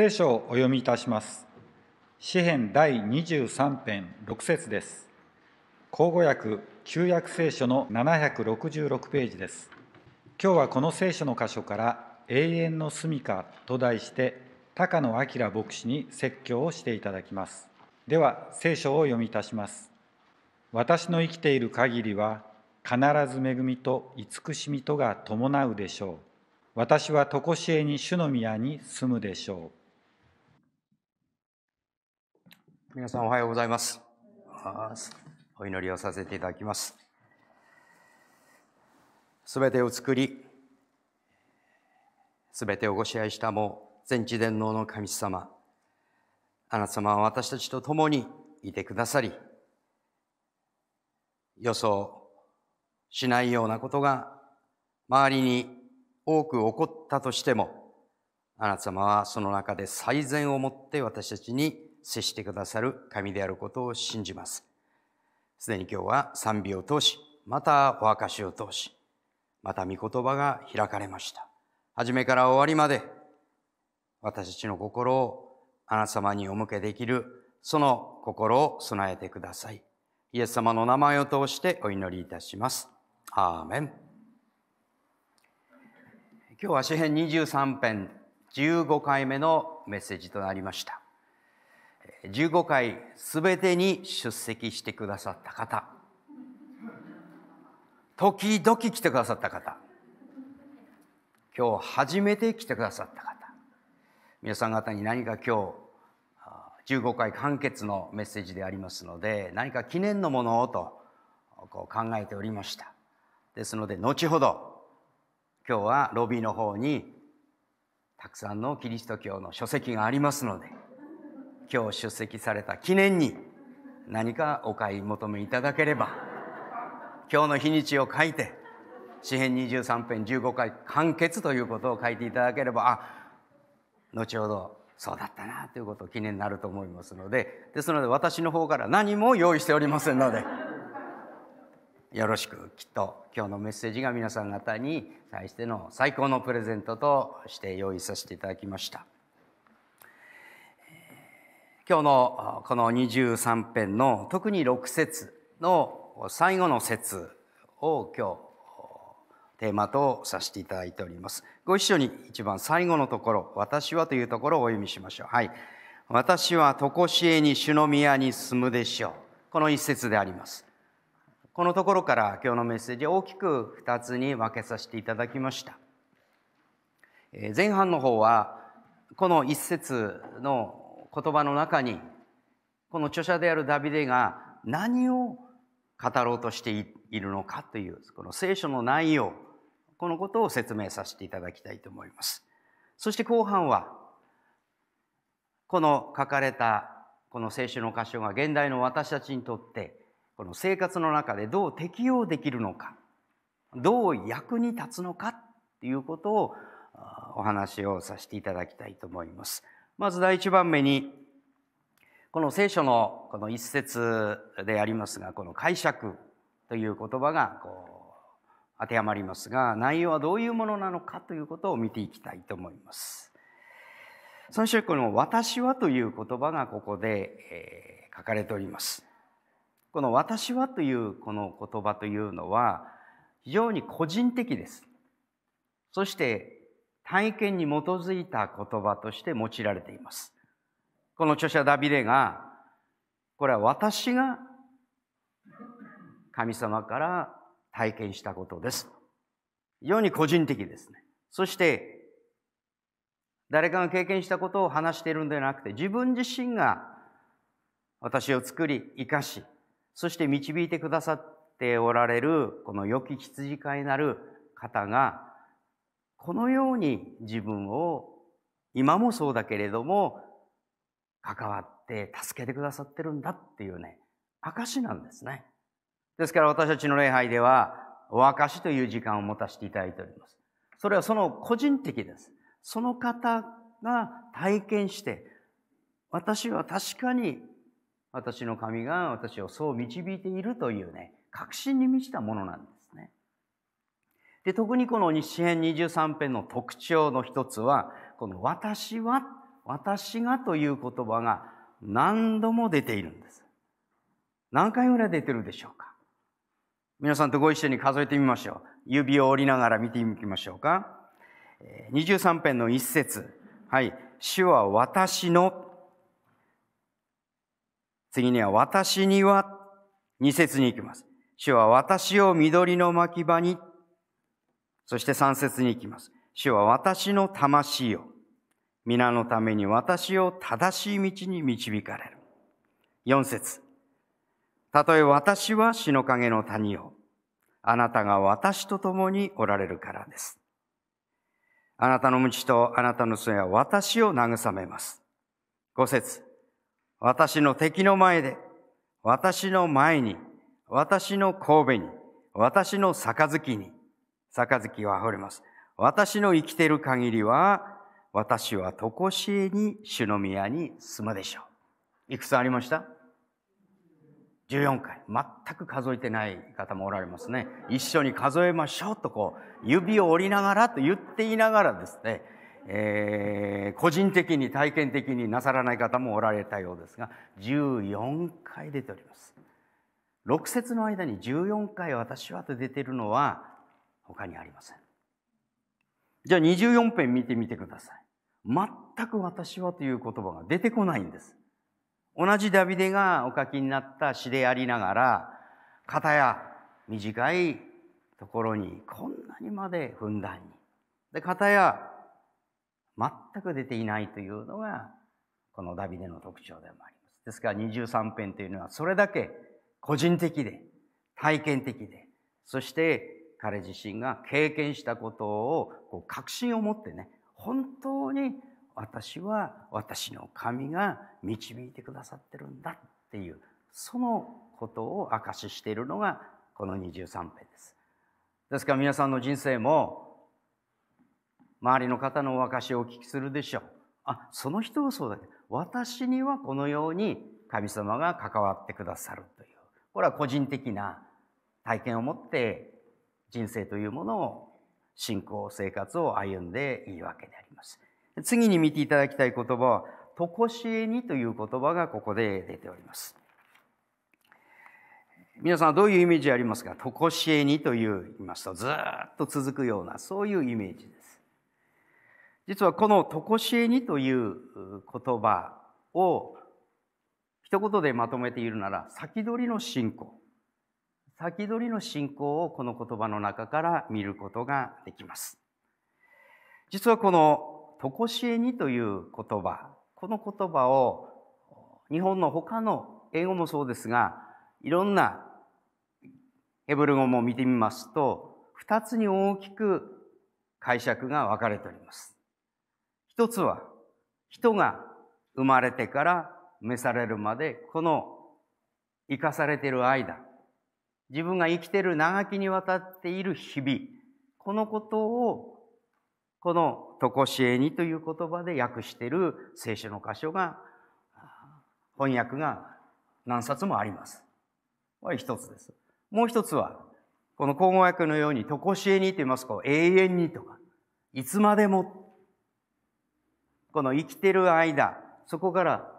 聖書をお読みいたします。詩編第23編6節です。口語訳旧約聖書の766ページです。今日はこの聖書の箇所から永遠の住処と題して高野明牧師に説教をしていただきます。では聖書を読みいたします。私の生きている限りは必ず恵みと慈しみとが伴うでしょう。私は常しえに主の宮に住むでしょう皆さんおはようございます。お祈りをさせていただきます。すべてを作り、すべてをご支配したも全知全能の神様。あなた様は私たちと共にいてくださり、予想しないようなことが周りに多く起こったとしても、あなた様はその中で最善をもって私たちに接してくださる神であることを信じます。すでに今日は賛美を通し、またお証しを通し、また御言葉が開かれました。初めから終わりまで、私たちの心をあなた様にお向けできる、その心を備えてください。イエス様の名前を通してお祈りいたします。アーメン。今日は詩編23編15回目のメッセージとなりました。15回すべてに出席してくださった方、時々来てくださった方、今日初めて来てくださった方、皆さん方に何か今日15回完結のメッセージでありますので、何か記念のものをとこう考えておりました。ですので、後ほど今日はロビーの方にたくさんのキリスト教の書籍がありますので、今日出席された記念に何かお買い求めいただければ、今日の日にちを書いて、詩編23編15回完結ということを書いていただければ、あ、後ほどそうだったなということを記念になると思いますので、ですので私の方から何も用意しておりませんので、よろしくきっと今日のメッセージが皆さん方に対しての最高のプレゼントとして用意させていただきました。今日のこの23編の特に6節の最後の節を今日テーマとさせていただいております。ご一緒に一番最後のところ、私はというところをお読みしましょう。はい。私は常しえに主の宮に住むでしょう。この一節であります。このところから今日のメッセージ大きく2つに分けさせていただきました。前半の方は、この一節の言葉の中に、この著者であるダビデが何を語ろうとしているのかという、この聖書の内容、このことを説明させていただきたいと思います。そして後半は、この書かれたこの聖書の箇所が現代の私たちにとってこの生活の中でどう適用できるのか、どう役に立つのかということをお話をさせていただきたいと思います。まず第一番目に、この聖書のこの一節でありますが、この解釈という言葉がこう当てはまりますが、内容はどういうものなのかということを見ていきたいと思います。そしてこの私はという言葉がここで、え、書かれております。この私はというこの言葉というのは非常に個人的です。そして体験に基づいた言葉として用いられています。この著者ダビデが、これは私が神様から体験したことです。非常に個人的ですね。そして誰かが経験したことを話しているんではなくて、自分自身が私を作り、生かし、そして導いてくださっておられる、この良き羊飼いなる方が、このように自分を、今もそうだけれども、関わって助けてくださってるんだっていうね、証なんですね。ですから私たちの礼拝では、お証という時間を持たせていただいております。それはその個人的です。その方が体験して、私は確かに私の神が私をそう導いているというね、確信に満ちたものなんです。で、特にこの詩編23編の特徴の一つは、この私は私がという言葉が何度も出ているんです。何回ぐらい出てるでしょうか？皆さんとご一緒に数えてみましょう。指を折りながら見てみましょうか。23編の一節。はい。主は私の、次には私には、二節に行きます。主は私を緑の牧場に、そして三節に行きます。主は私の魂を、皆のために私を正しい道に導かれる。四節。たとえ私は死の影の谷を、あなたが私と共におられるからです。あなたの道とあなたの末は私を慰めます。五節。私の敵の前で、私の前に、私の神戸に、私の杯に、杯は溢れます。私の生きてる限りは、私はとこしえに主の宮に住むでしょう。いくつありました？14回。全く数えてない方もおられますね。一緒に数えましょうとこう、指を折りながらと言っていながらですね、えー、個人的に体験的になさらない方もおられたようですが、14回出ております。6節の間に14回私はと出ているのは他にありません。じゃあ24編見てみてください。全く私はという言葉が出てこないんです。同じダビデがお書きになった詩でありながら、片や短いところにこんなにまでふんだんに。で、片や全く出ていないというのが、このダビデの特徴でもあります。ですから23編というのはそれだけ個人的で、体験的で、そして彼自身が経験したことをこう確信を持ってね、本当に私は私の神が導いてくださってるんだっていうそのことを証ししているのがこの23編です。ですから皆さんの人生も周りの方のお証しをお聞きするでしょう。あ、その人はそうだけど、私にはこのように神様が関わってくださるという。これは個人的な体験を持って人生というものを信仰生活を歩んでいいわけであります。次に見ていただきたい言葉は、とこしえにという言葉がここで出ております。皆さんどういうイメージありますか？とこしえにという言いますとずっと続くようなそういうイメージです。実はこのとこしえにという言葉を一言でまとめているなら先取りの信仰。先取りの信仰をこの言葉の中から見ることができます。実はこのとこしえにという言葉、この言葉を日本の他の英語もそうですが、いろんなヘブル語も見てみますと、二つに大きく解釈が分かれております。一つは、人が生まれてから召されるまで、この生かされている間、自分が生きてる長きにわたっている日々、このことをこのとこしえにという言葉で訳している聖書の箇所が、翻訳が何冊もあります。これ一つです。もう一つは、この口語訳のように、とこしえにと言いますと、永遠にとか、いつまでも、この生きてる間、そこから、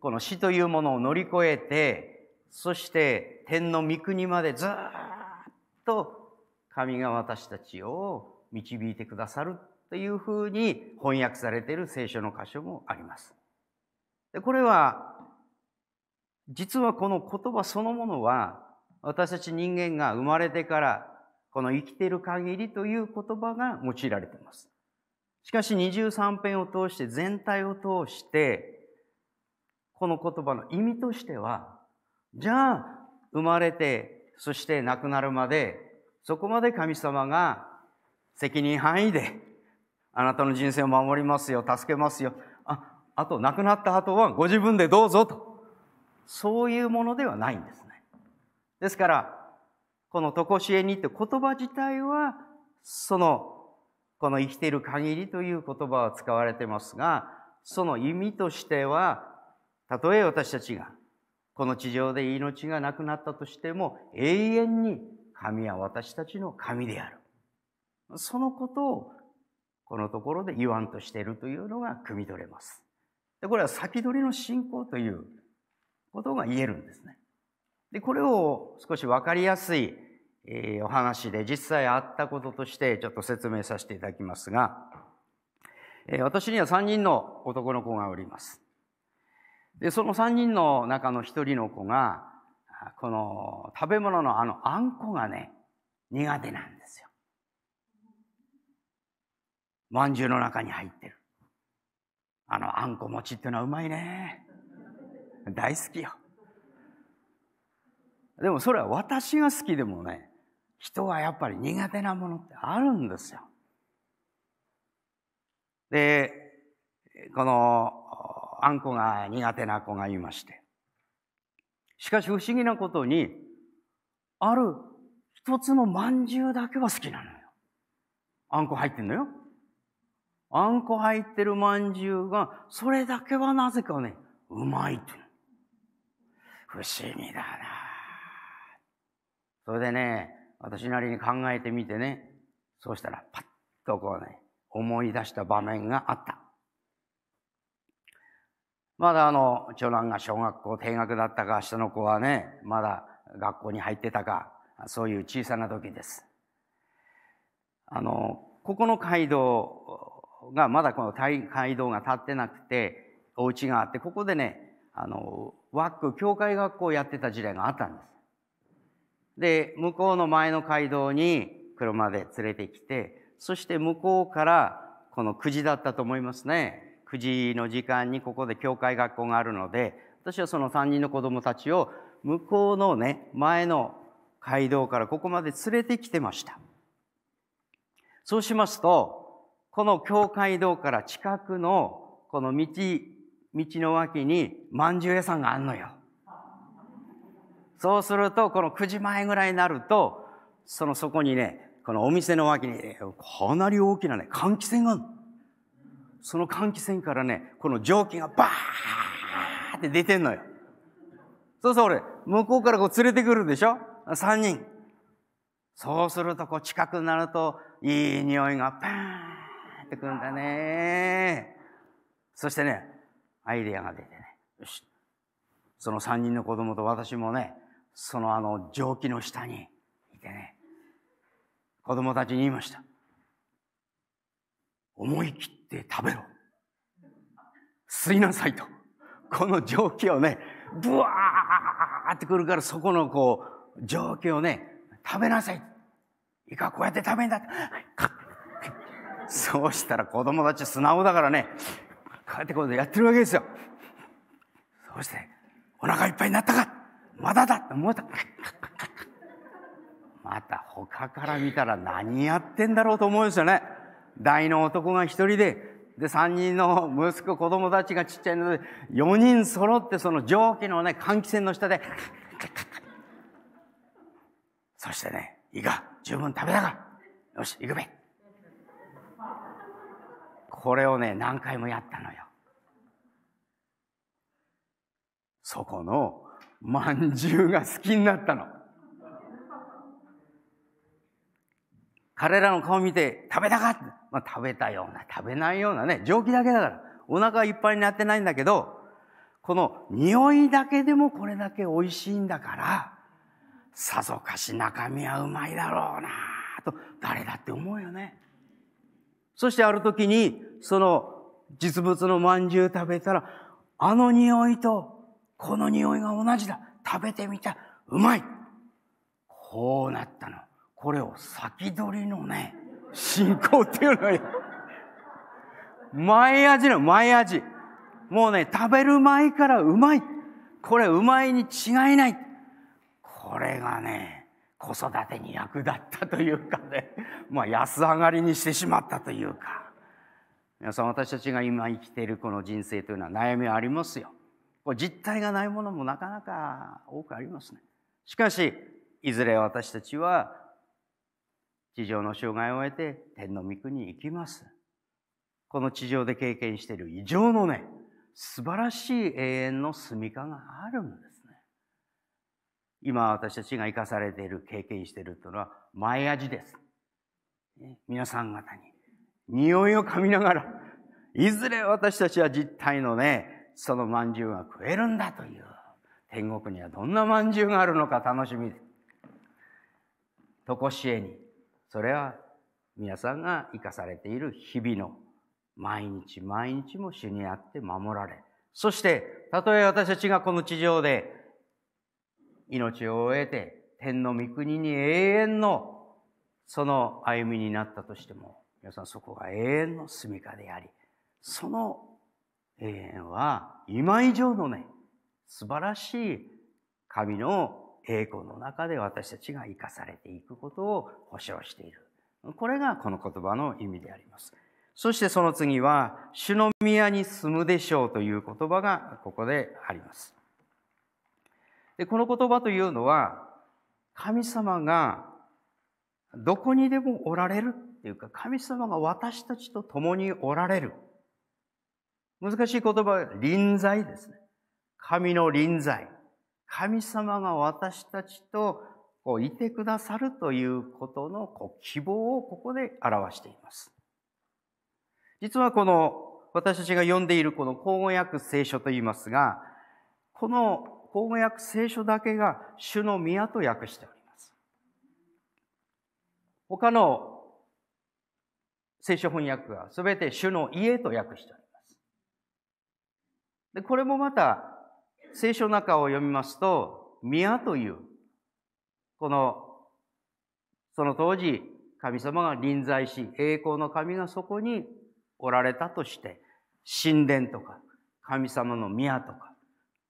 この死というものを乗り越えて、そして天の御国までずっと神が私たちを導いてくださるというふうに翻訳されている聖書の箇所もあります。でこれは、実はこの言葉そのものは、私たち人間が生まれてからこの生きている限りという言葉が用いられています。しかし23編を通して全体を通してこの言葉の意味としてはじゃあ生まれてそして亡くなるまでそこまで神様が責任範囲で、あなたの人生を守りますよ、助けますよ。あ、あと亡くなった後はご自分でどうぞと。そういうものではないんですね。ですから、このとこしえにって言葉自体は、その、この生きている限りという言葉は使われてますが、その意味としては、たとえ私たちがこの地上で命がなくなったとしても、永遠に神は私たちの神である。そのことをこのところで言わんとしているというのが汲み取れます。でこれは先取りの信仰ということが言えるんですね。でこれを少し分かりやすい、えー、お話で実際あったこととしてちょっと説明させていただきますが、えー、私には3人の男の子がおります。でその3人の中の1人の子がこの食べ物のあのあんこがね苦手なんですよ。まんじゅうの中に入ってる。あのあんこ餅っていうのはうまいね。大好きよ。でもそれは私が好きでもね、人はやっぱり苦手なものってあるんですよ。で、このあんこが苦手な子がいまして。しかし不思議なことに、ある一つのまんじゅうだけは好きなのよ。あんこ入ってんのよ。あんこ入ってるまんじゅうが、それだけはなぜかね、うまいって。不思議だなそれでね、私なりに考えてみてね、そうしたらパッとこうね、思い出した場面があった。まだあの、長男が小学校低学だったか、下の子はね、まだ学校に入ってたか、そういう小さな時です。あの、ここの街道がまだこの街道が立ってなくてお家があってここでねあのワック教会学校をやってた時代があったんです。で向こうの前の街道に車で連れてきてそして向こうからこの9時だったと思いますね9時の時間にここで教会学校があるので私はその3人の子供たちを向こうのね前の街道からここまで連れてきてました。そうしますとこの教会堂から近くのこの道、道の脇にまんじゅう屋さんがあんのよ。そうすると、この9時前ぐらいになると、そのそこにね、このお店の脇に、かなり大きなね、換気扇があるのその換気扇からね、この蒸気がバーって出てんのよ。そうそう、俺、向こうからこう連れてくるでしょ ?3 人。そうすると、こう近くなると、いい匂いがパーンってくるんだね。そしてね、アイデアが出てね、よし。その三人の子供と私もね、そのあの蒸気の下にいてね、子供たちに言いました。思い切ってて食べろ。吸いなさいと。この蒸気をね、ブワーってくるからそこのこう、蒸気をね、食べなさい。いいか、こうやって食べんだって。そうしたら子供たち素直だからね、こうやってこうやってるわけですよ。そして、お腹いっぱいになったかまだだって思った。また他から見たら何やってんだろうと思うんですよね。大の男が一人で、で、三人の息子、子供たちがちっちゃいので、四人揃ってその蒸気のね、換気扇の下で、そしてね、いいか、十分食べたか。よし、行くべ。これをね、何回もやったのよ。そこのまんじゅうが好きになったの。彼らの顔見て食べたか？った。まあ、食べたような、食べないようなね、蒸気だけだから。お腹いっぱいになってないんだけど、この匂いだけでもこれだけ美味しいんだから、さぞかし中身はうまいだろうなと誰だって思うよね。そしてある時に、その実物の饅頭食べたら、あの匂いとこの匂いが同じだ。食べてみた。うまい。こうなったの。これを先取りのね、信仰っていうのよ。前味の前味。もうね、食べる前からうまい。これうまいに違いない。これがね、子育てに役立ったというかね、まあ安上がりにしてしまったというか、皆さん私たちが今生きているこの人生というのは悩みはありますよ。これ実体がないものもなかなか多くありますね。しかし、いずれ私たちは地上の障害を得て天の御国に行きます。この地上で経験している異常のね、素晴らしい永遠の住みかがあるんですね。今私たちが生かされている、経験しているというのは前味です。皆さん方に匂いを噛みながら、いずれ私たちは実体のね、その饅頭が食えるんだという、天国にはどんな饅頭があるのか楽しみ。とこしえに、それは皆さんが生かされている日々の毎日毎日も主にあって守られ、そして、たとえ私たちがこの地上で命を終えて天の御国に永遠のその歩みになったとしても、皆さんそこが永遠の住処であり、その永遠は今以上のね、素晴らしい神の栄光の中で私たちが生かされていくことを保証している。これがこの言葉の意味であります。そしてその次は、主の宮に住むでしょうという言葉がここであります。でこの言葉というのは、神様がどこにでもおられるっていうか、神様が私たちと共におられる。難しい言葉は臨在ですね。神の臨在。神様が私たちとこういてくださるということのこう希望をここで表しています。実はこの私たちが読んでいるこの口語訳聖書と言いますが、この口語訳聖書だけが主の宮と訳しております。他の聖書翻訳はすべて主の家と訳しております。で、これもまた聖書の中を読みますと、宮という、この、その当時、神様が臨在し、栄光の神がそこにおられたとして、神殿とか、神様の宮とか、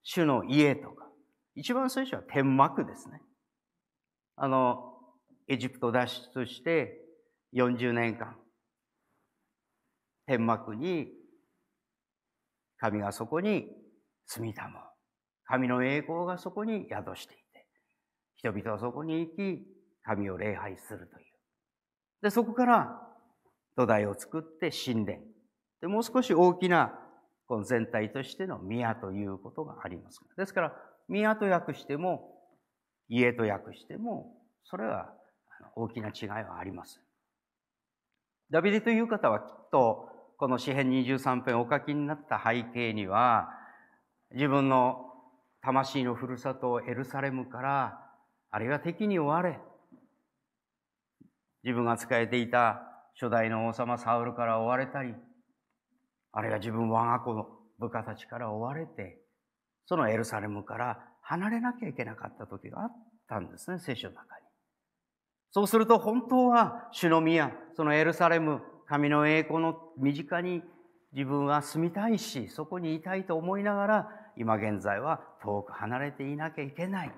主の家とか、一番最初は天幕ですね。あの、エジプト脱出して40年間、天幕に、神がそこに住みたも。神の栄光がそこに宿していて、人々はそこに行き、神を礼拝するという。で、そこから土台を作って神殿。で、もう少し大きな、この全体としての宮ということがあります。ですから、宮と訳しても、家と訳しても、それは大きな違いはありません。ダビデという方はきっと、この詩編23編お書きになった背景には、自分の魂のふるさとエルサレムから、あるいは敵に追われ、自分が仕えていた初代の王様サウルから追われたり、あるいは自分我が子の部下たちから追われて、そのエルサレムから離れなきゃいけなかった時があったんですね、聖書の中に。そうすると本当は主の宮、そのエルサレム、神の栄光の身近に自分は住みたいし、そこにいたいと思いながら、今現在は遠く離れていなきゃいけない。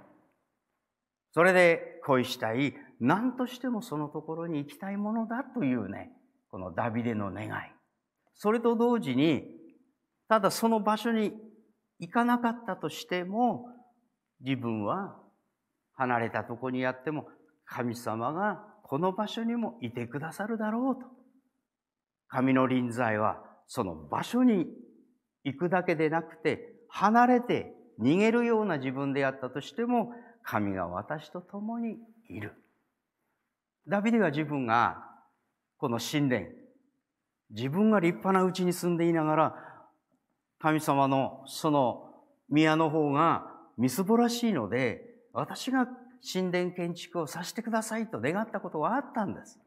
それで恋したい、何としてもそのところに行きたいものだというね、このダビデの願い。それと同時に、ただその場所に行かなかったとしても、自分は離れたとこにやっても、神様がこの場所にもいてくださるだろうと。神の臨在はその場所に行くだけでなくて、離れて逃げるような自分であったとしても、神が私と共にいる。ダビデは自分が、この神殿、自分が立派なうちに住んでいながら、神様のその宮の方がみすぼらしいので、私が神殿建築をさせてくださいと願ったことがあったんです。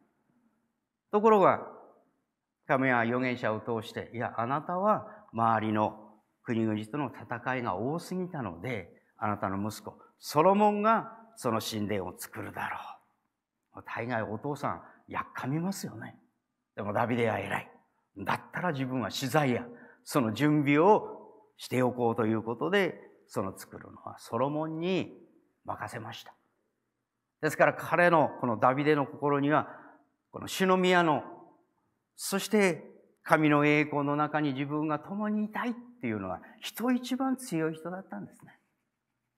ところが、神は預言者を通して、いや、あなたは周りの国々との戦いが多すぎたので、あなたの息子、ソロモンがその神殿を作るだろう。大概お父さん、やっかみますよね。でもダビデは偉い。だったら自分は資材や、その準備をしておこうということで、その作るのはソロモンに任せました。ですから彼のこのダビデの心には、この主の宮の、そして神の栄光の中に自分が共にいたいっていうのは人一番強い人だったんですね。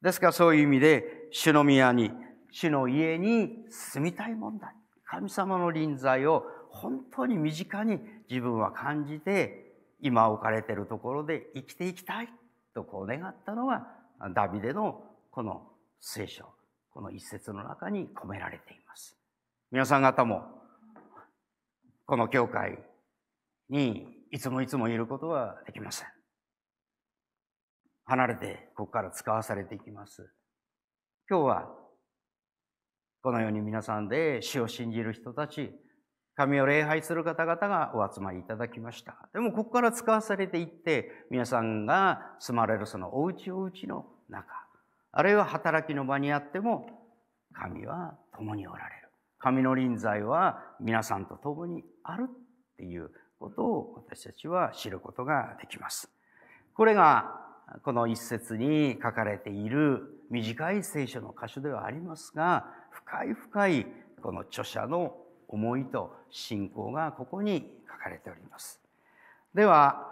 ですからそういう意味で主の宮に、主の家に住みたいもんだ。神様の臨在を本当に身近に自分は感じて今置かれているところで生きていきたいとこう願ったのがダビデのこの聖書、この一節の中に込められています。皆さん方もこの教会にいつもいつもいることはできません。離れて、ここから使わされていきます。今日は、このように皆さんで死を信じる人たち、神を礼拝する方々がお集まりいただきました。でも、ここから使わされていって、皆さんが住まれるそのお家お家の中、あるいは働きの場にあっても、神は共におられる。神の臨在は皆さんと共にあるっていうことを私たちは知ることができます。これがこの一節に書かれている短い聖書の箇所ではありますが、深い深いこの著者の思いと信仰がここに書かれております。では、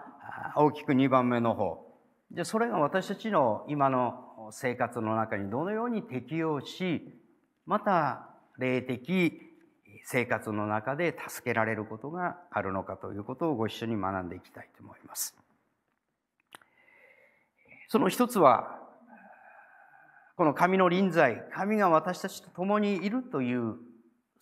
大きく2番目の方。で、それが私たちの今の生活の中にどのように適用し、また霊的生活の中で助けられることがあるのかということをご一緒に学んでいきたいと思います。その一つは、この神の臨在、神が私たちと共にいるという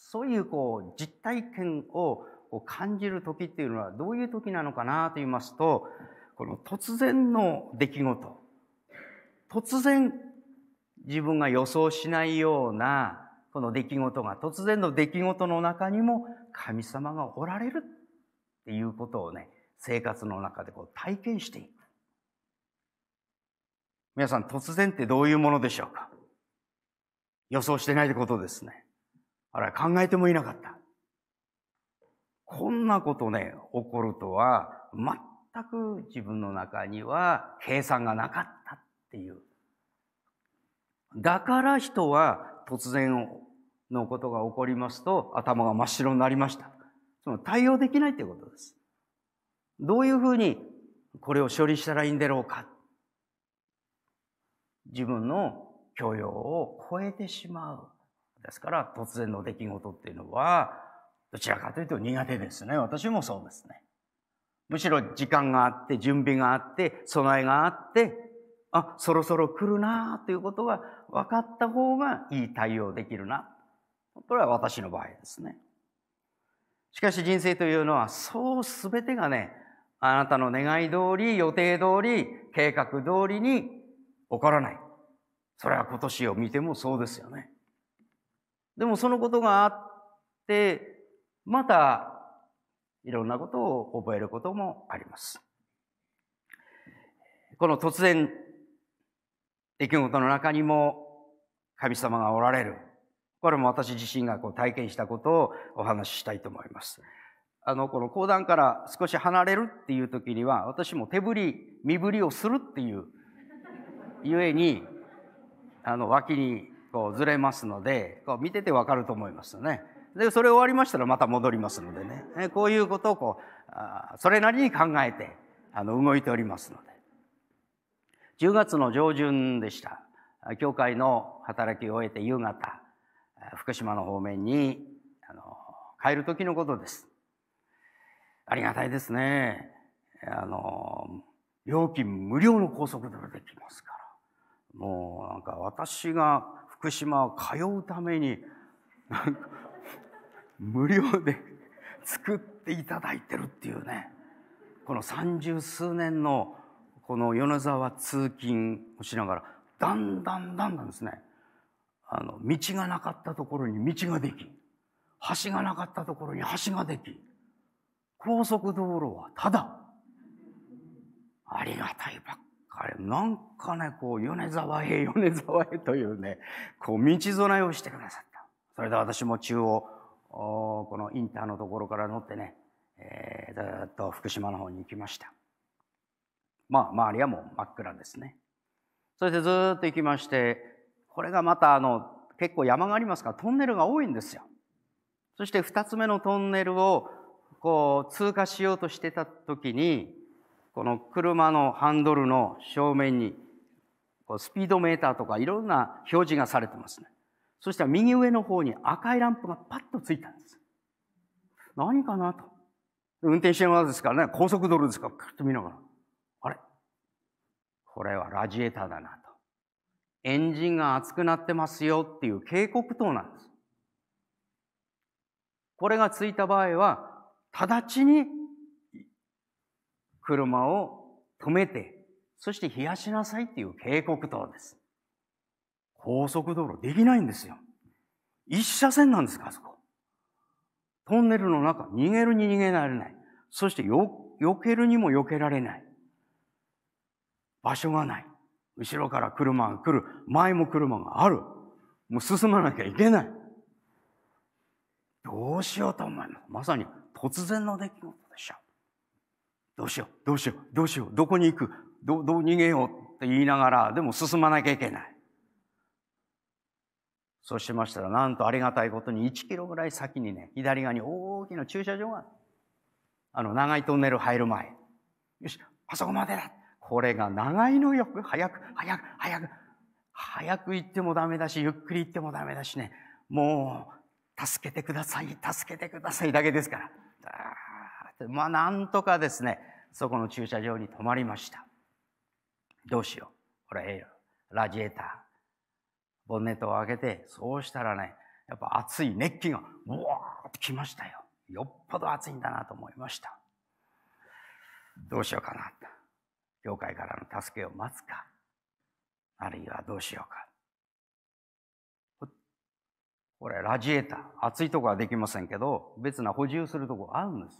そういうこう実体験を感じる時っていうのはどういう時なのかなと言いますと、この突然の出来事、突然自分が予想しないようなこの出来事が、突然の出来事の中にも神様がおられるっていうことをね、生活の中でこう体験していく。皆さん突然ってどういうものでしょうか？予想してないってことですね。あれ考えてもいなかった。こんなことね、起こるとは、全く自分の中には計算がなかったっていう。だから人は突然のことが起こりますと頭が真っ白になりました。その対応できないということです。どういうふうにこれを処理したらいいんだろうか。自分の許容を超えてしまう。ですから突然の出来事っていうのはどちらかというと苦手ですね。私もそうですね。むしろ時間があって、準備があって、備えがあって、あ、そろそろ来るなということが分かった方がいい対応できるな。これは私の場合ですね。しかし人生というのはそうすべてがね、あなたの願い通り、予定通り、計画通りに起こらない。それは今年を見てもそうですよね。でもそのことがあって、またいろんなことを覚えることもあります。この突然、出来事の中にも神様がおられる。これも私自身がこう体験したことをお話ししたいと思います。あの、この講談から少し離れるっていう時には、私も手振り、身振りをするっていう、ゆえに、あの、脇にこうずれますので、こう見ててわかると思いますよね。で、それ終わりましたらまた戻りますのでね。こういうことをこう、それなりに考えて、あの、動いておりますので。10月の上旬でした。教会の働きを終えて夕方、福島の方面に、あの、帰る時のことです。ありがたいですね。あの、料金無料の高速道路できますから。もうなんか私が福島を通うために、なんか、無料で作っていただいてるっていうね、この三十数年のこの米沢通勤をしながら、だんだんだんだんですね、あの、道がなかったところに道ができ、橋がなかったところに橋ができ、高速道路はただ、ありがたいばっあれ、なんかね、こう、米沢へ、米沢へというね、こう、道備えをしてくださった。それで私も中央、このインターのところから乗ってね、えー、ずっと福島の方に行きました。まあ、周りはもう真っ暗ですね。それでずっと行きまして、これがまたあの、結構山がありますから、トンネルが多いんですよ。そして二つ目のトンネルを、こう、通過しようとしてた時に、この車のハンドルの正面に、こうスピードメーターとかいろんな表示がされてますね。そしたら右上の方に赤いランプがパッとついたんです。何かなと。運転しながらですからね、高速道路ですから、クッと見ながら。これはラジエーターだなと。エンジンが熱くなってますよっていう警告灯なんです。これがついた場合は、直ちに車を止めて、そして冷やしなさいっていう警告灯です。高速道路できないんですよ。一車線なんですか、あそこ。トンネルの中、逃げるに逃げられない。そしてよ、避けるにも避けられない。場所がない。後ろから車が来る。前も車がある。もう進まなきゃいけない。どうしようと思います。まさに突然の出来事でしょ。どうしよう、どうしよう、どうしよう、どこに行く、どどう逃げようって言いながら、でも進まなきゃいけない。そうしましたら、なんとありがたいことに1キロぐらい先にね、左側に大きな駐車場がある。あの、長いトンネル入る前。よし、あそこまでだ。これが長いのよ。早く、早く、早く。早く行ってもダメだし、ゆっくり行ってもダメだしね。もう、助けてください、助けてくださいだけですから。まあ、なんとかですね、そこの駐車場に止まりました。どうしよう。これ、ラジエーター。ボンネットを開けて、そうしたらね、やっぱ熱い熱気が、うわーってきましたよ。よっぽど熱いんだなと思いました。どうしようかな。教会からの助けを待つか。あるいはどうしようか。これ、ラジエーター。熱いとこはできませんけど、別な補充するとこあるんです。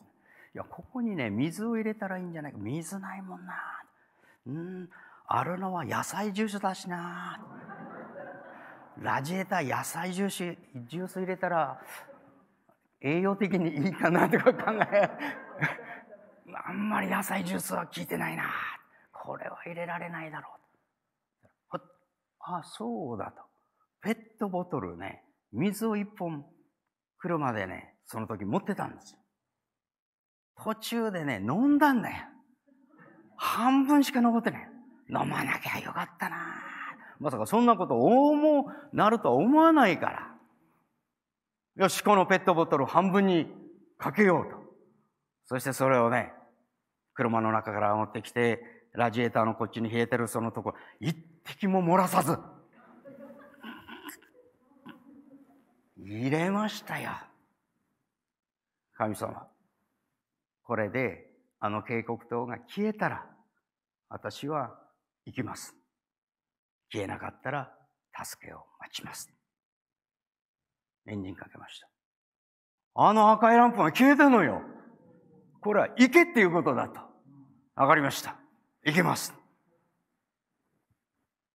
いや、ここにね、水を入れたらいいんじゃないか。水ないもんな。うん、あるのは野菜ジュースだしな。ラジエーター野菜ジュース、ジュース入れたら、栄養的にいいかなとか考え、あんまり野菜ジュースは効いてないな。これは入れられないだろう。あ、そうだと。ペットボトルね、水を一本車でね、その時持ってたんですよ。途中でね、飲んだんだよ。半分しか残ってない。飲まなきゃよかったなまさかそんなこと思う、なるとは思わないから。よし、このペットボトル半分にかけようと。そしてそれをね、車の中から持ってきて、ラジエーターのこっちに冷えてるそのとこ、一滴も漏らさず、入れましたよ。神様。これであの警告灯が消えたら私は行きます。消えなかったら助けを待ちます。エンジンかけました。あの赤いランプが消えたのよ。これは行けっていうことだと。わかりました。行けます。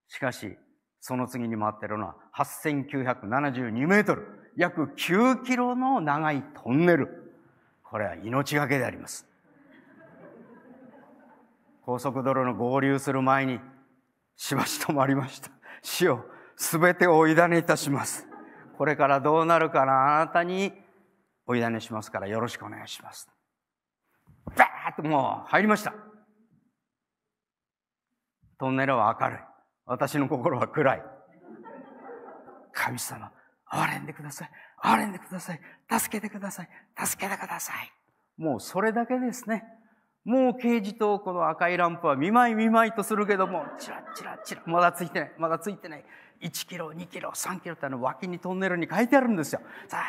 しかし、その次に回ってるのは8972メートル、約9キロの長いトンネル。これは命がけであります。高速道路の合流する前に、しばし止まりました。死をすべてお委ねいたします。これからどうなるかなあなたにお委ねしますからよろしくお願いします。バーッともう入りました。トンネルは明るい。私の心は暗い。神様、憐れんでください。憐れんでください。助けてください。助けてください。もうそれだけですね。もう刑事とこの赤いランプは見舞い見舞いとするけども、チラチラチラ、まだついてない、まだついてない。1キロ、2キロ、3キロってあの脇にトンネルに書いてあるんですよ。さあ、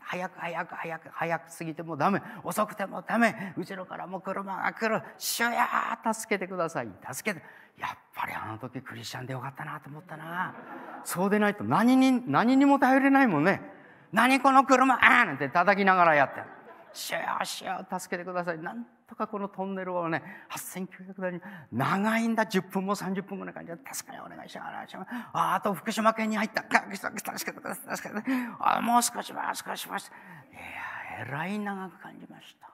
早く早く早く早く過ぎてもダメ。遅くてもダメ。後ろからも車が来る。主や助けてください。助けて。やっぱりあの時クリスチャンでよかったなと思ったな。そうでないと何に、何にも頼れないもんね。何この車あーなんて叩きながらやって。しようしよう、助けてください。なんとかこのトンネルをね、8900台に、長いんだ、10分も30分もな感じで、助けてお願いします。ああと福島県に入った。助けてください、助けて。あもう少しは、少しは。いや、えらい長く感じました。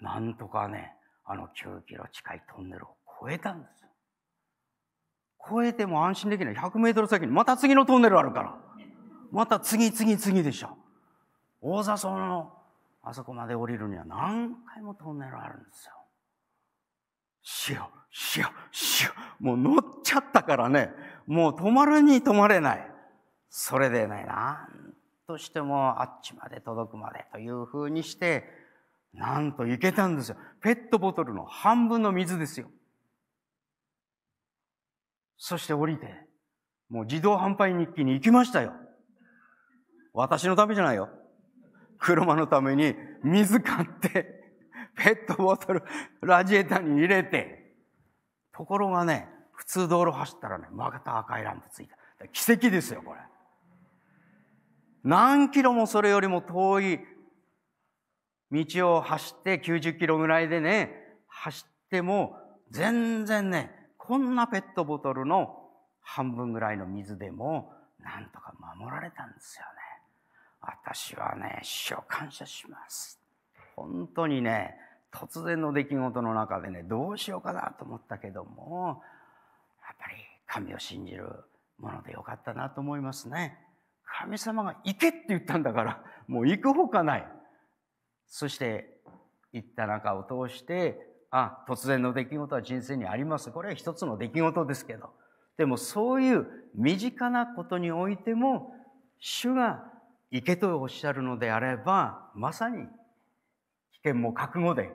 なんとかね、あの9キロ近いトンネルを越えたんですよ。越えても安心できない。100メートル先にまた次のトンネルあるから。また次々次でしょ。大座荘のあそこまで降りるには何回もトンネルあるんですよ。しよ、しよ、しよ。もう乗っちゃったからね、もう止まるに止まれない。それでね、なんとしてもあっちまで届くまでというふうにして、なんと行けたんですよ。ペットボトルの半分の水ですよ。そして降りて、もう自動販売日記に行きましたよ。私のためじゃないよ。車のために水買って、ペットボトル、ラジエーターに入れて、ところがね、普通道路走ったらね、また赤いランプついた。奇跡ですよ、これ。何キロもそれよりも遠い道を走って90キロぐらいでね、走っても全然ね、こんなペットボトルの半分ぐらいの水でもなんとか守られたんですよね。私はね、主を感謝します。本当にね、突然の出来事の中でね、どうしようかなと思ったけども、やっぱり神を信じるものでよかったなと思いますね。神様が行けって言ったんだから、もう行くほかない。そして、行った中を通して、あ、突然の出来事は人生にあります。これは一つの出来事ですけど。でもそういう身近なことにおいても、主が行けとおっしゃるのであれば、まさに危険も覚悟で、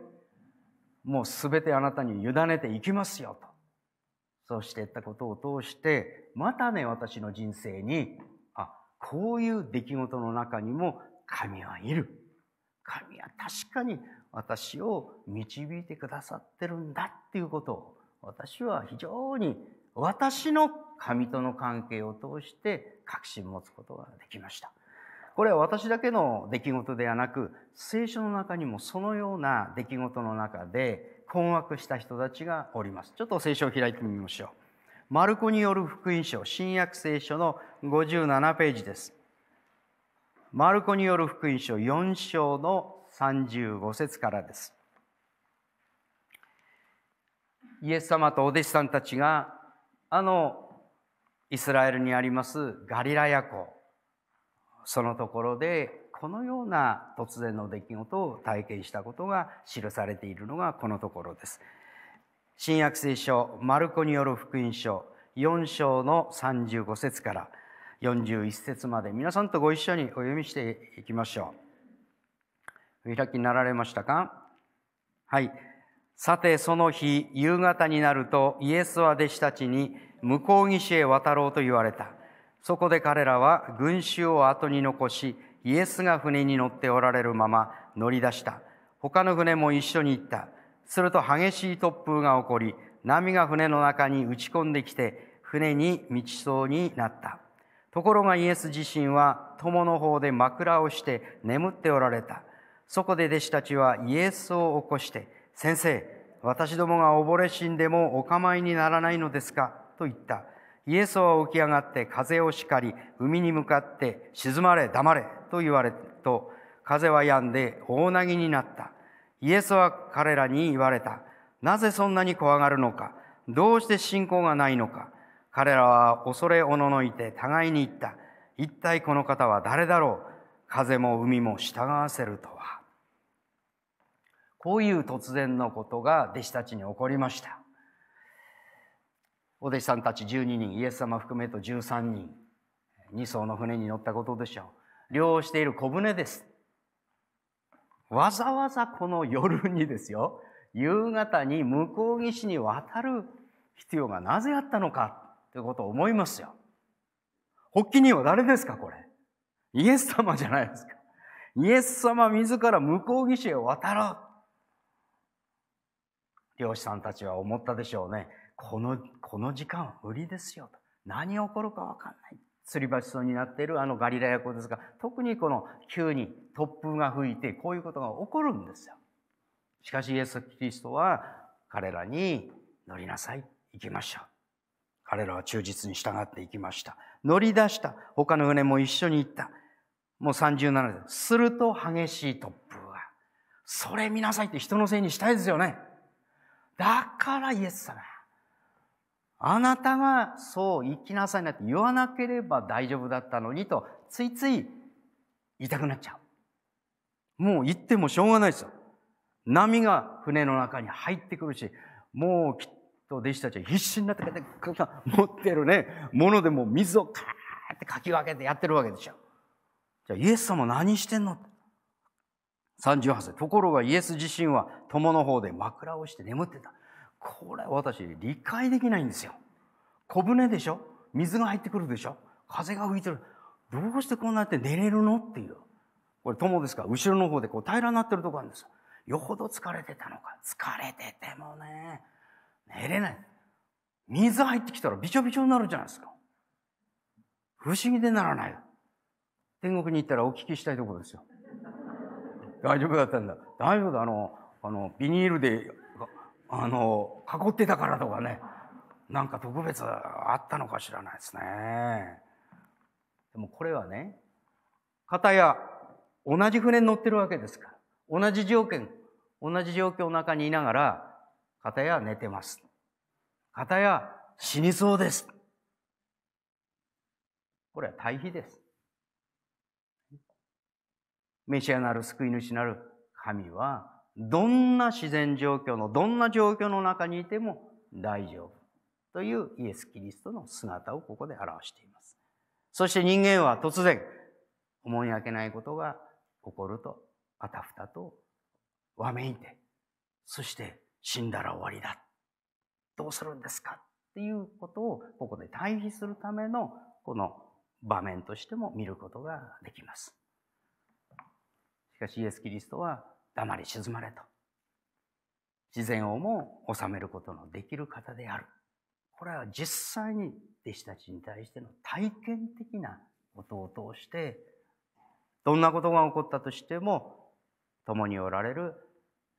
もうすべてあなたに委ねていきますよと。そうしていったことを通して、またね、私の人生に、あ、こういう出来事の中にも神はいる。神は確かに私を導いてくださってるんだっていうことを、私は非常に私の神との関係を通して確信持つことができました。これは私だけの出来事ではなく、聖書の中にもそのような出来事の中で困惑した人たちがおります。ちょっと聖書を開いてみましょう。マルコによる福音書、新約聖書の57ページです。マルコによる福音書4章の35節からです。イエス様とお弟子さんたちが、あの、イスラエルにありますガリラヤ湖、そのところでこのような突然の出来事を体験したことが記されているのがこのところです。新約聖書、マルコによる福音書、4章の35節から41節まで皆さんとご一緒にお読みしていきましょう。お開きになられましたか？はい。さて、その日、夕方になると、イエスは弟子たちに向こう岸へ渡ろうと言われた。そこで彼らは群衆を後に残し、イエスが船に乗っておられるまま乗り出した。他の船も一緒に行った。すると激しい突風が起こり、波が船の中に打ち込んできて、船に満ちそうになった。ところがイエス自身は友の方で枕をして眠っておられた。そこで弟子たちはイエスを起こして、先生、私どもが溺れ死んでもお構いにならないのですか？と言った。イエスは起き上がって風を叱り、海に向かって沈まれ、黙れと言われると、風は止んで大なぎになった。イエスは彼らに言われた。なぜそんなに怖がるのか？どうして信仰がないのか？彼らは恐れおののいて互いに言った。一体この方は誰だろう風も海も従わせるとは。こういう突然のことが弟子たちに起こりました。お弟子さんたち12人、イエス様含めと13人、2艘の船に乗ったことでしょう。漁をしている小舟です。わざわざこの夜にですよ、夕方に向こう岸に渡る必要がなぜあったのかということを思いますよ。発起人は誰ですか、これ？イエス様じゃないですか。イエス様自ら向こう岸へ渡ろう。漁師さんたちは思ったでしょうね。この、この時間は無理ですよ。何起こるかわかんない。吊り橋層になっているあのガリラヤ湖ですが、特にこの急に突風が吹いてこういうことが起こるんですよ。しかしイエス・キリストは彼らに乗りなさい。行きましょう。彼らは忠実に従っていきました。乗り出した。他の船も一緒に行った。もう37です。ると激しい突風が。それ見なさいって人のせいにしたいですよね。だからイエス様。あなたがそう生きなさいなって言わなければ大丈夫だったのにと、ついつい言いたくなっちゃう。もう言ってもしょうがないですよ。波が船の中に入ってくるし、もうきっと弟子たちは必死になって持ってるね、ものでも水をカーってかき分けてやってるわけでしょ。じゃあイエス様何してんの ?38 歳。ところがイエス自身は友の方で枕をして眠ってた。これ私理解できないんですよ。小舟でしょ？水が入ってくるでしょ？風が吹いてる。どうしてこうなって寝れるの？っていう。これ友ですか？ら後ろの方でこう平らになってるとこあるんですよほど疲れてたのか。疲れててもね、寝れない。水入ってきたらびちょびちょになるじゃないですか。不思議でならない。天国に行ったらお聞きしたいところですよ。大丈夫だったんだ。大丈夫だ。あの、あの、ビニールで、あの、囲ってたからとかね。なんか特別あったのか知らないですね。でもこれはね、方や同じ船に乗ってるわけですから。同じ条件、同じ状況の中にいながら、方や寝てます。方や死にそうです。これは対比です。メシアなる救い主なる神は、どんな自然状況の、どんな状況の中にいても大丈夫というイエス・キリストの姿をここで表しています。そして人間は突然、思いがけないことが起こると、あたふたとわめいて、そして死んだら終わりだ。どうするんですか？っていうことをここで対比するためのこの場面としても見ることができます。しかしイエス・キリストは黙り静まれと。自然をも治めることのできる方である。これは実際に弟子たちに対しての体験的なことを通して、どんなことが起こったとしても、共におられる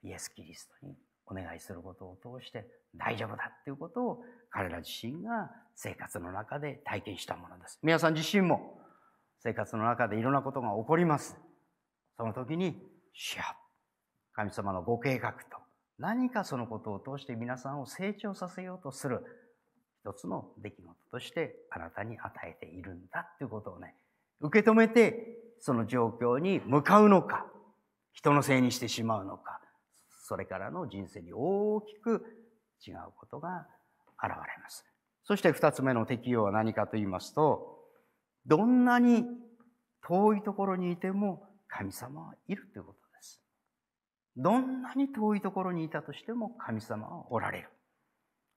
イエス・キリストにお願いすることを通して大丈夫だっていうことを彼ら自身が生活の中で体験したものです。皆さん自身も生活の中でいろんなことが起こります。その時に、シャ神様のご計画と何かそのことを通して皆さんを成長させようとする一つの出来事としてあなたに与えているんだっていうことをね、受け止めてその状況に向かうのか、人のせいにしてしまうのか、それからの人生に大きく違うことが現れます。そして二つ目の適用は何かと言いますと、どんなに遠いところにいても神様はいるということです。どんなに遠いところにいたとしても神様はおられる。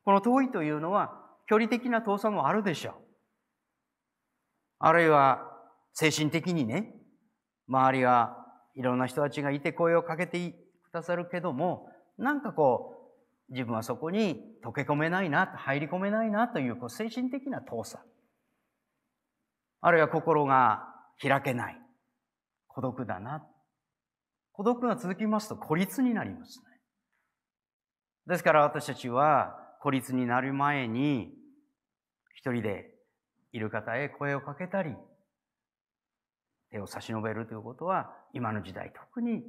この遠いというのは距離的な遠さもあるでしょう。あるいは精神的にね、周りはいろんな人たちがいて声をかけてくださるけども、なんかこう、自分はそこに溶け込めないな、入り込めないなというこう精神的な遠さ。あるいは心が開けない。孤独だな。孤独が続きますと孤立になりますね。ですから私たちは孤立になる前に一人でいる方へ声をかけたり、手を差し伸べるということは今の時代特に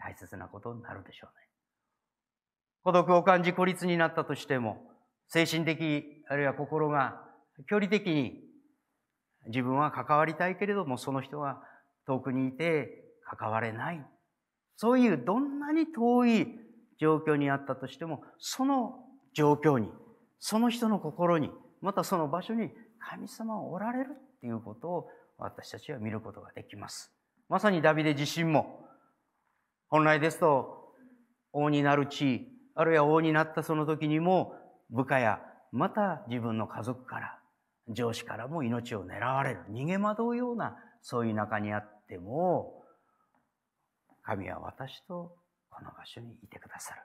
大切なことになるでしょうね。孤独を感じ孤立になったとしても、精神的あるいは心が距離的に自分は関わりたいけれどもその人は遠くにいて関われない。そういうどんなに遠い状況にあったとしても、その状況に、その人の心に、またその場所に神様はおられるっていうことを私たちは見ることができます。まさにダビデ自身も、本来ですと王になる地位、あるいは王になったその時にも部下やまた自分の家族から上司からも命を狙われる逃げ惑うようなそういう中にあっても、神は私とこの場所にいてくださる。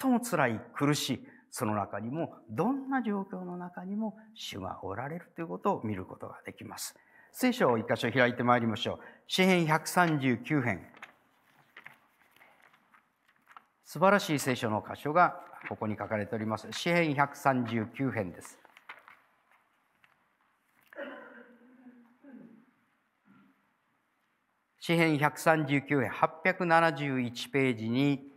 最も辛い、苦しい、その中にも、どんな状況の中にも主がおられるということを見ることができます。聖書を一箇所開いてまいりましょう。詩編139編。素晴らしい聖書の箇所がここに書かれております。詩編139編です。詩編139編871ページに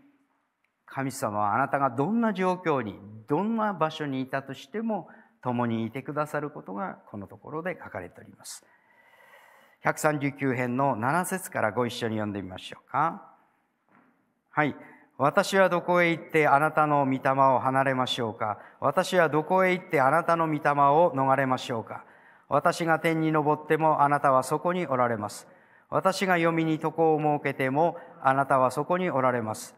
神様はあなたがどんな状況にどんな場所にいたとしても共にいてくださることがこのところで書かれております。139編の7節からご一緒に読んでみましょうか。はい。私はどこへ行ってあなたの御霊を離れましょうか？私はどこへ行ってあなたの御霊を逃れましょうか？私が天に昇ってもあなたはそこにおられます。私が読みに床を設けても、あなたはそこにおられます。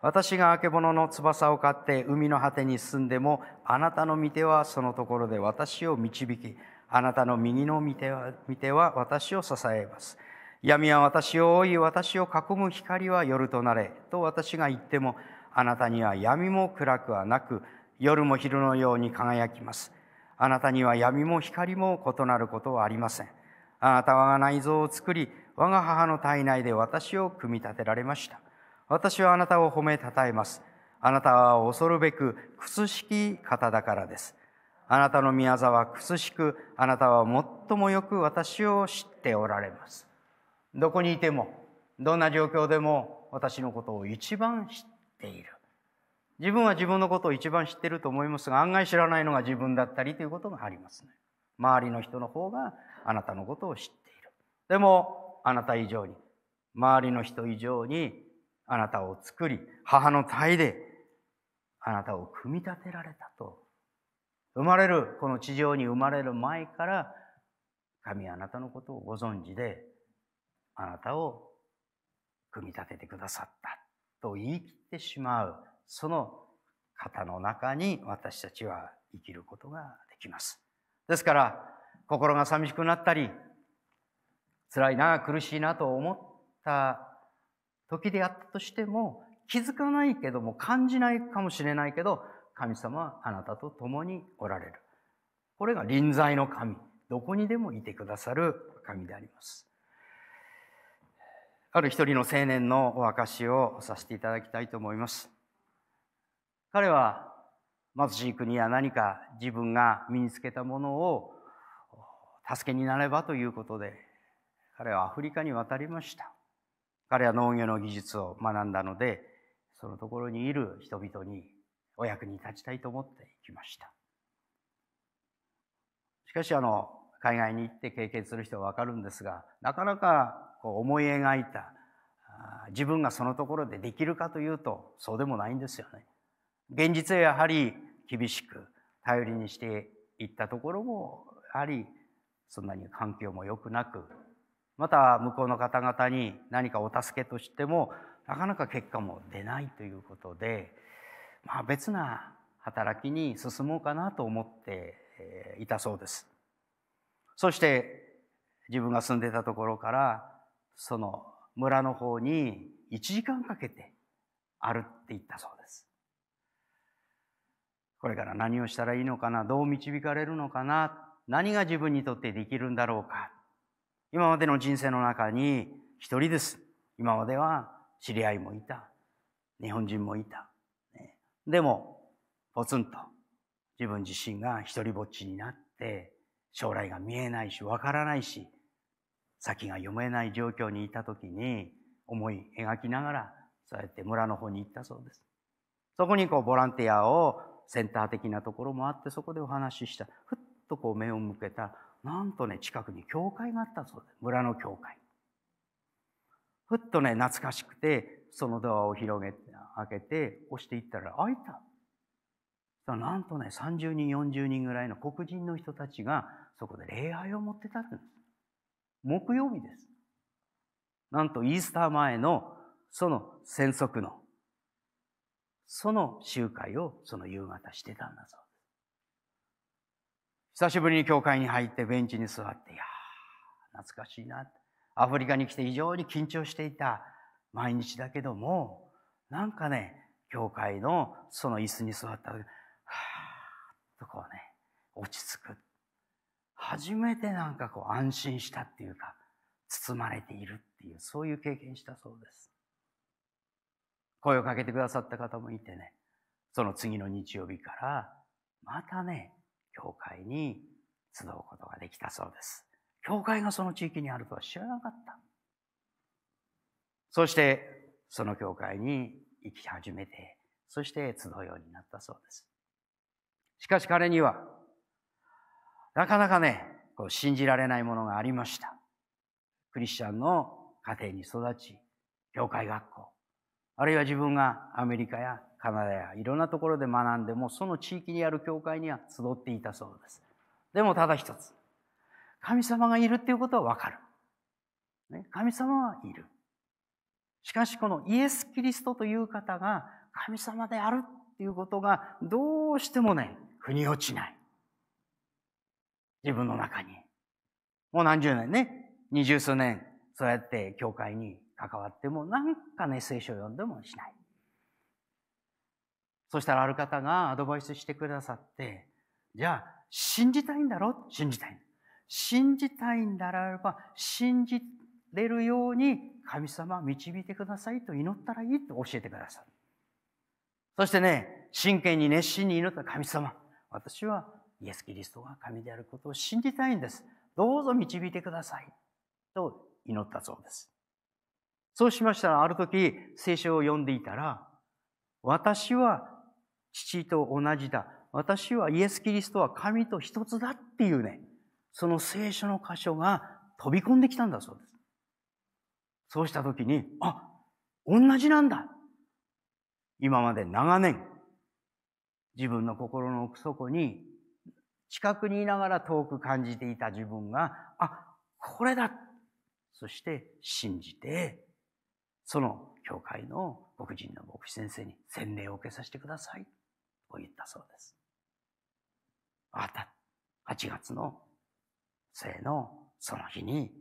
私があけぼのの翼を買って海の果てに進んでも、あなたの御手はそのところで私を導き、あなたの右の御手は御手は私を支えます。闇は私を覆い、私を囲む光は夜となれ。と私が言っても、あなたには闇も暗くはなく、夜も昼のように輝きます。あなたには闇も光も異なることはありません。あなたは我が内臓を作り、我が母の体内で私を組み立てられました。私はあなたを褒めたたえます。あなたは恐るべく、屈しき方だからです。あなたの宮沢は屈しく、あなたは最もよく私を知っておられます。どこにいても、どんな状況でも私のことを一番知っている。自分は自分のことを一番知っていると思いますが、案外知らないのが自分だったりということがありますね。周りの人の方があなたのことを知っている。でも、あなた以上に、周りの人以上にあなたを作り、母の体であなたを組み立てられたと生まれる、この地上に生まれる前から、神あなたのことをご存知で、あなたを組み立ててくださったと言い切ってしまう、その方の中に私たちは生きることができます。ですから、心が寂しくなったり、辛いな、苦しいなと思った時であったとしても、気づかないけども、感じないかもしれないけど、神様はあなたと共におられる。これが臨在の神。どこにでもいてくださる神であります。ある一人の青年のお証をさせていただきたいと思います。彼は貧しい国や何か自分が身につけたものを助けになればということで彼はアフリカに渡りました。彼は農業の技術を学んだのでそのところにいる人々にお役に立ちたいと思ってきました。しかしあの海外に行って経験する人はわかるんですがなかなかこう思い描いた自分がそのところでできるかというとそうでもないんですよね。現実はやはり厳しく頼りにしていったところもやはりそんなに環境も良くなくまた向こうの方々に何かお助けとしてもなかなか結果も出ないということでまあ、別な働きに進もうかなと思っていたそうです。そして自分が住んでたところからその村の方に1時間かけて歩っていったそうです。これから何をしたらいいのかなどう導かれるのかな何が自分にとってできるんだろうか今までの人生の中に一人です。今までは知り合いもいた。日本人もいた。でも、ポツンと自分自身が一人ぼっちになって、将来が見えないし、わからないし、先が読めない状況にいたときに、思い描きながら、そうやって村の方に行ったそうです。そこにこう、ボランティアをセンター的なところもあって、そこでお話しした。ふっとこう目を向けた。なんとね、近くに教会があったそうです。村の教会。ふっとね、懐かしくて、そのドアを広げて、開けて押していったら開いた。なんとね、30人、40人ぐらいの黒人の人たちがそこで礼拝を持ってたんです。木曜日です。なんとイースター前のその戦則の、その集会をその夕方してたんだそうです。久しぶりに教会に入ってベンチに座って、いやー、懐かしいな。アフリカに来て非常に緊張していた毎日だけども、なんかね、教会のその椅子に座った時、はーっとこうね、落ち着く。初めてなんかこう安心したっていうか、包まれているっていう、そういう経験したそうです。声をかけてくださった方もいてね、その次の日曜日から、またね、教会に集うことができたそうです。教会がその地域にあるとは知らなかった。そして、その教会に生き始めて、そして集うようになったそうです。しかし彼には、なかなかね、こう信じられないものがありました。クリスチャンの家庭に育ち、教会学校、あるいは自分がアメリカやカナダやいろんなところで学んでも、その地域にある教会には集っていたそうです。でもただ一つ、神様がいるっていうことはわかる。ね、神様はいる。しかしこのイエス・キリストという方が神様であるっていうことがどうしてもね、腑に落ちない。自分の中に。もう何十年ね、二十数年、そうやって教会に関わっても、なんかね、聖書を読んでもしない。そしたらある方がアドバイスしてくださって、じゃあ、信じたいんだろ？信じたい。信じたいんだらば、信じれるように神様導いてくださいと祈ったらいいと教えてくださる。そしてね、真剣に熱心に祈った神様、私はイエス・キリストが神であることを信じたいんです。どうぞ導いてください。と祈ったそうです。そうしましたら、ある時、聖書を読んでいたら、私は父と同じだ。私はイエス・キリストは神と一つだっていうね、その聖書の箇所が飛び込んできたんだそうです。そうした時に、あ、同じなんだ。今まで長年、自分の心の奥底に、近くにいながら遠く感じていた自分が、あ、これだ。そして信じて、その教会の牧人の牧師先生に洗礼を受けさせてください。と言ったそうです。あた、8月の末のその日に、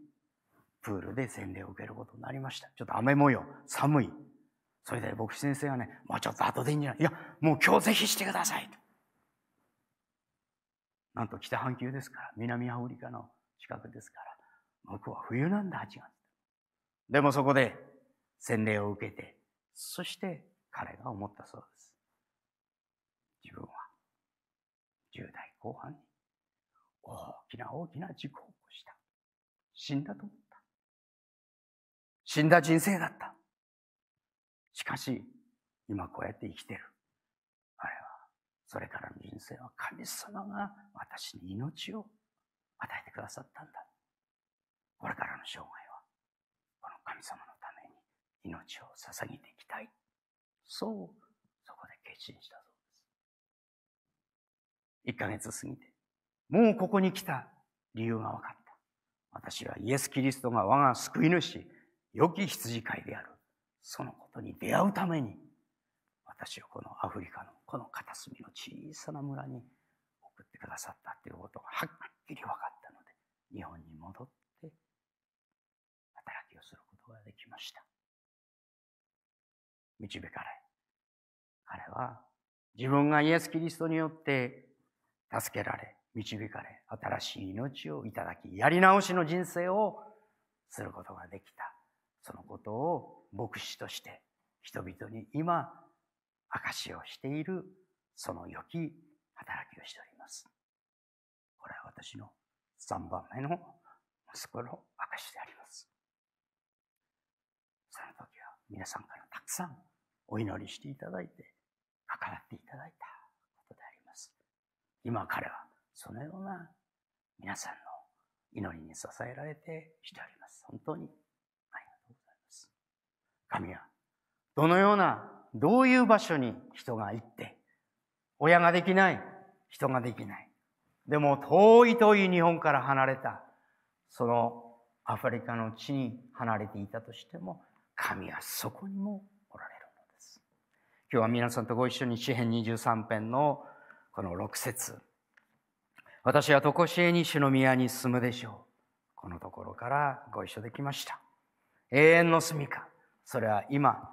プールで洗礼を受けることになりました。ちょっと雨模様、寒い。それで牧師先生がね、もうちょっと後でいいんじゃない？いや、もう今日ぜひしてください。なんと北半球ですから、南アフリカの近くですから、向こうは冬なんだ、8月。でもそこで洗礼を受けて、そして彼が思ったそうです。自分は10代後半に大きな大きな事故を起こした。死んだと思った。死んだ人生だった。しかし、今こうやって生きてる。それからの人生は神様が私に命を与えてくださったんだ。これからの生涯は、この神様のために命を捧げていきたい。そう、そこで決心したそうです。1ヶ月過ぎて、もうここに来た理由が分かった。私はイエス・キリストが我が救い主、良き羊飼いである。そのことに出会うために、私をこのアフリカのこの片隅の小さな村に送ってくださったということがはっきり分かったので、日本に戻って働きをすることができました。導かれ、彼は自分がイエス・キリストによって助けられ、導かれ、新しい命をいただき、やり直しの人生をすることができた。そのことを牧師として人々に今証をしているその良き働きをしております。これは私の3番目の息子の証であります。その時は皆さんからたくさんお祈りしていただいて関わっていただいたことであります。今彼はそのような皆さんの祈りに支えられてしております。本当にありがとうございます神は、どのような、どういう場所に人が行って、親ができない、人ができない。でも遠い遠い日本から離れた、そのアフリカの地に離れていたとしても、神はそこにもおられるのです。今日は皆さんとご一緒に詩編23編のこの6節私は常しえに主の宮に住むでしょう。このところからご一緒できました。永遠の住みか。それは今、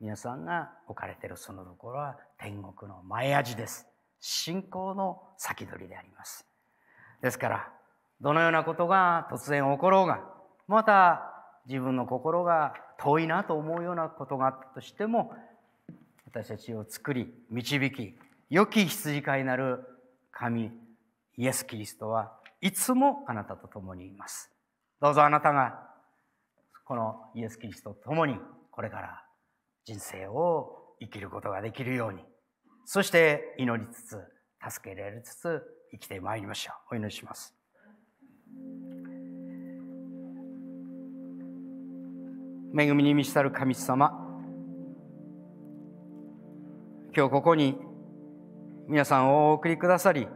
皆さんが置かれているそのところは天国の前味です。信仰の先取りであります。ですから、どのようなことが突然起ころうが、また自分の心が遠いなと思うようなことがあったとしても、私たちを作り、導き、良き羊飼いなる神、イエス・キリストはいつもあなたと共にいます。どうぞあなたがこのイエス・キリストと共にこれから人生を生きることができるように、そして祈りつつ、助けられつつ生きてまいりましょう。お祈りします。恵みに満ちたる神様、今日ここに皆さんをお送りくださり、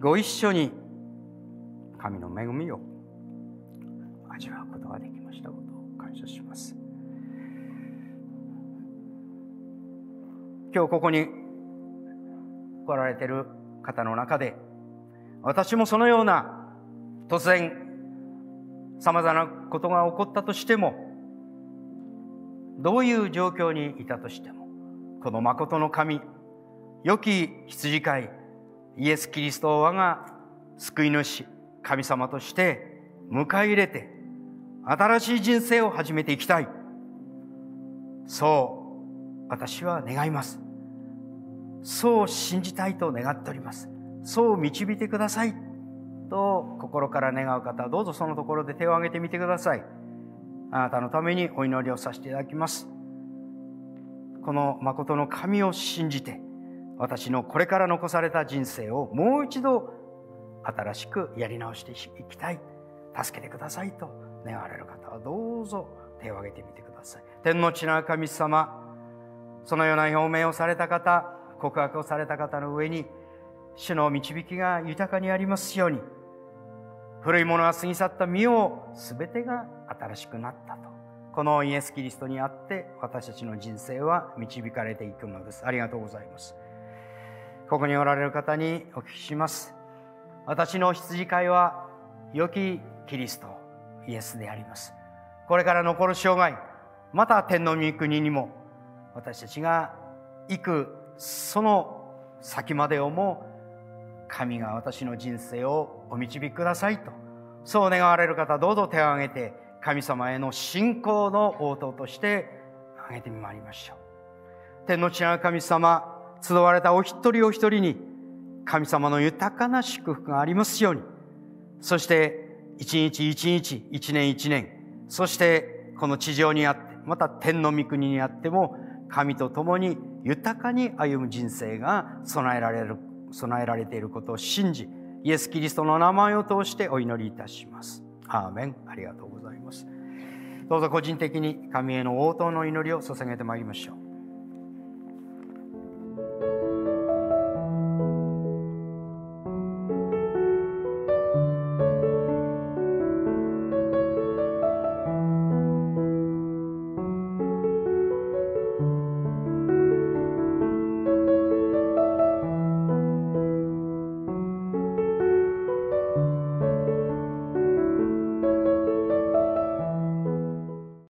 ご一緒に神の恵みを味わうことができましたことを感謝します。今日ここに来られている方の中で、私もそのような突然様々なことが起こったとしても、どういう状況にいたとしても、この誠の神、良き羊飼い、イエス・キリストを我が救い主、神様として迎え入れて、新しい人生を始めていきたい。そう、私は願います。そう信じたいと願っております。そう導いてください。と心から願う方はどうぞそのところで手を挙げてみてください。あなたのためにお祈りをさせていただきます。この誠の神を信じて、私のこれから残された人生をもう一度新しくやり直していきたい。助けてくださいと願われる方はどうぞ手を挙げてみてください。天の地の神様、そのような表明をされた方、告白をされた方の上に、主の導きが豊かにありますように、古いものが過ぎ去った身を全てが新しくなったと。このイエス・キリストにあって私たちの人生は導かれていくのです。ありがとうございます。ここにおられる方にお聞きします。私の羊飼いは良きキリスト、イエスであります。これから残る生涯、また天の御国にも私たちが行くその先までをも神が私の人生をお導きくださいと。そう願われる方どうぞ手を挙げて神様への信仰の応答として挙げてまいりましょう。天の地の神様集われたお一人お一人に神様の豊かな祝福がありますように。そして一日一日一年一年。そしてこの地上にあってまた天の御国にあっても神と共に豊かに歩む人生が備えられる備えられていることを信じ、イエス・キリストの名前を通してお祈りいたします。アーメン。ありがとうございます。どうぞ個人的に神への応答の祈りを捧げてまいりましょう。